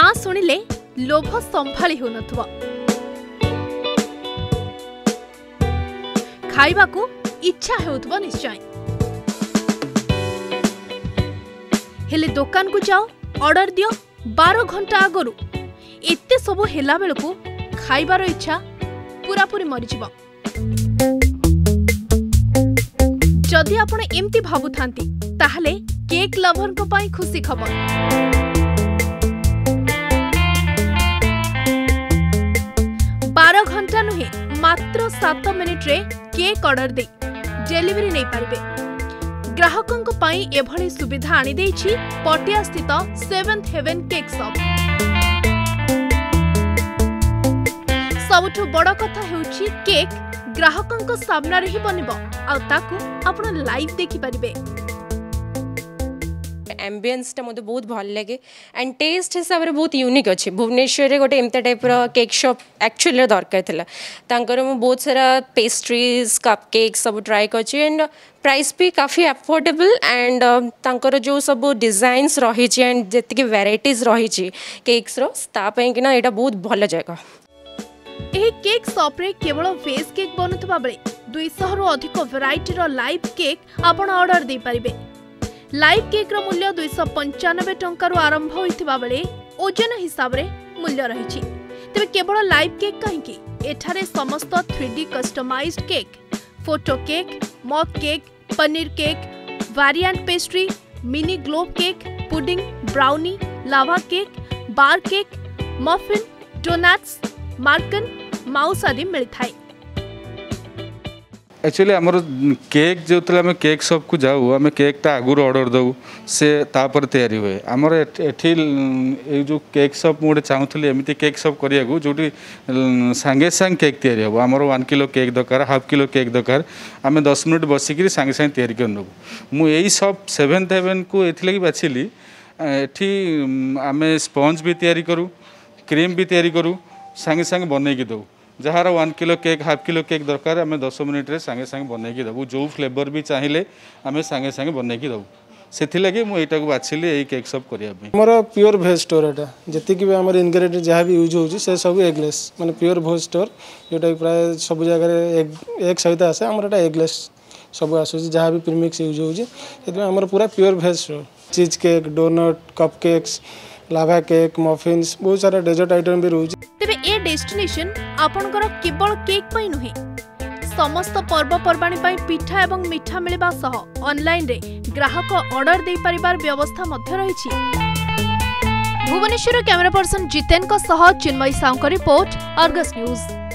ନା ଶୁଣିଲେ ଲୋଭ ସମ୍ଭାଳି ହେଉନଥିବ ଖାଇବାକୁ ଇଚ୍ଛା ହେଉଥିବ ନିଶ୍ଚୟ ହେଲେ ଦୋକାନକୁ ଯାଅ ଅର୍ଡର ଦିଅ ବାର ଘଣ୍ଟା ଆଗରୁ ଏତେ ସବୁ ହେଲା ବେଳକୁ ଖାଇବାର ଇଚ୍ଛା ପୁରାପୁରି ମରିଯିବ ଯଦି ଆପଣ ଏମିତି ଭାବୁଥାନ୍ତି ତାହେଲେ କେକ୍ ଲଭରଙ୍କ ପାଇଁ ଖୁସି ଖବର ମାତ୍ର ସାତ ମିନିଟ୍ରେ କେକ୍ ଅର୍ଡର ଦେଇ ଡେଲିଭରି ନେଇପାରିବେ ଗ୍ରାହକଙ୍କ ପାଇଁ ଏଭଳି ସୁବିଧା ଆଣିଦେଇଛି ପଟିଆସ୍ଥିତ ସେଭେନ୍ଥ ହେଭେନ୍ କେକ୍ ସପ୍ ସବୁଠୁ ବଡ଼ କଥା ହେଉଛି କେକ୍ ଗ୍ରାହକଙ୍କ ସାମ୍ନାରେ ହିଁ ବନିବ ଆଉ ତାକୁ ଆପଣ ଲାଇଭ୍ ଦେଖିପାରିବେ ଆମ୍ବିଏନ୍ସଟା ମୋତେ ବହୁତ ଭଲ ଲାଗେ ଆଣ୍ଡ ଟେଷ୍ଟ ହିସାବରେ ବହୁତ ୟୁନିକ୍ ଅଛି ଭୁବନେଶ୍ୱରରେ ଗୋଟେ ଏମିତି ଟାଇପ୍ର କେକ୍ ସପ୍ ଆକ୍ଚୁଆଲିରେ ଦରକାର ଥିଲା ତାଙ୍କର ମୁଁ ବହୁତ ସାରା ପେଷ୍ଟ୍ରିଜ୍ କପ୍ କେକ୍ ସବୁ ଟ୍ରାଏ କରିଛି ଆଣ୍ଡ ପ୍ରାଇସ୍ ବି କାଫି ଆଫୋର୍ଡେବଲ୍ ଆଣ୍ଡ ତାଙ୍କର ଯେଉଁ ସବୁ ଡିଜାଇନ୍ସ ରହିଛି ଆଣ୍ଡ ଯେତିକି ଭେରାଇଟିଜ୍ ରହିଛି କେକ୍ସର ତା ପାଇଁକିନା ଏଇଟା ବହୁତ ଭଲ ଜାଗା ଏହି କେକ୍ ସପ୍ରେ କେବଳ ଭେଜ୍ କେକ୍ ବନୁଥିବା ବେଳେ ଦୁଇଶହରୁ ଅଧିକ ଭେରାଇଟିର ଲାଇଭ୍ କେକ୍ ଆପଣ ଅର୍ଡ଼ର୍ ଦେଇପାରିବେ लाइव केक्र मूल्य दुईश पंचानबे टू आरंभ होता बेले ओजन हिसाब से मूल्य रही तेरे केवल लाइव केक् कहीं समस्त three D customize cake photo cake mug cake paneer cake variant pastry mini globe cake pudding brownie lava cake bar cake muffin donuts macaroon mousse आदि मिलता है एक्चुअली आमर केक जो आम केक सप को जाऊ आम केकटा आगुरी अर्डर दौ से तापर तैयारी हुए आमर एटी ये जो केक सप मुझे चाहूली एमती केक् सप करा जो सांगे सांगे केक् तैयारी हम आमर वन किलो केक् दरकार हाफ किलो केक् दरकार आम दस मिनिट बसिकी सांगे सांगे तैयारी करनबू मुझे सप सेभेन्थ हेवेन को एथलगी बाछिली एटी आम स्पंज भी या करूँ क्रीम भी तैयारी करूँ सांगे सांगे बनईकी दू ଯାହାର one kilo cake half kilo cake ଦରକାର ଆମେ ଦଶ ମିନିଟ୍ରେ ସାଙ୍ଗେ ସାଙ୍ଗେ ବନେଇକି ଦେବୁ ଯେଉଁ ଫ୍ଲେଭର୍ ବି ଚାହିଁଲେ ଆମେ ସାଙ୍ଗେ ସାଙ୍ଗେ ବନେଇକି ଦେବୁ ସେଥିଲାଗି ମୁଁ ଏଇଟାକୁ ବାଛିଲି ଏଇ କେକ୍ ସପ୍ କରିବା ପାଇଁ ଆମର ପିଓର ଭେଜ୍ ଷ୍ଟୋର୍ ଏଇଟା ଯେତିକି ବି ଆମର ଇନଗ୍ରେଡ଼ିଏଣ୍ଟ ଯାହା ବି ୟୁଜ୍ ହେଉଛି ସେ ସବୁ ଏଗ୍ଲେସ୍ ମାନେ ପିଓର ଭେଜ୍ ଷ୍ଟୋର୍ ଯେଉଁଟାକି ପ୍ରାୟ ସବୁ ଜାଗାରେ ଏଗ୍ ଏଗ୍ ସହିତ ଆସେ ଆମର ଏଇଟା ଏଗ୍ଲେସ୍ ସବୁ ଆସୁଛି ଯାହା ବି ପ୍ରିମିକ୍ସ ୟୁଜ୍ ହେଉଛି ସେଥିପାଇଁ ଆମର ପୁରା pure veg store cheese cake donut cup cakes lava cake muffins ବହୁତ ସାରା ଡେଜର୍ଟ ଆଇଟମ୍ ବି ରହୁଛି ତେବେ ଏ ଡେଷ୍ଟିନେସନ୍ ଆପଣଙ୍କର କେବଳ କେକ୍ ପାଇଁ ନୁହେଁ ସମସ୍ତ ପର୍ବପର୍ବାଣୀ ପାଇଁ ପିଠା ଏବଂ ମିଠା ମିଳିବା ସହ ଅନ୍ଲାଇନ୍ରେ ଗ୍ରାହକ ଅର୍ଡର ଦେଇପାରିବାର ବ୍ୟବସ୍ଥା ମଧ୍ୟ ରହିଛି ଭୁବନେଶ୍ୱର କ୍ୟାମେରା ପର୍ସନ ଜିତେନ୍ଙ୍କ ସହ ଚିନ୍ମୟୀ ସାହୁଙ୍କ ରିପୋର୍ଟ ଅର୍ଗସ୍ ନ୍ୟୁଜ୍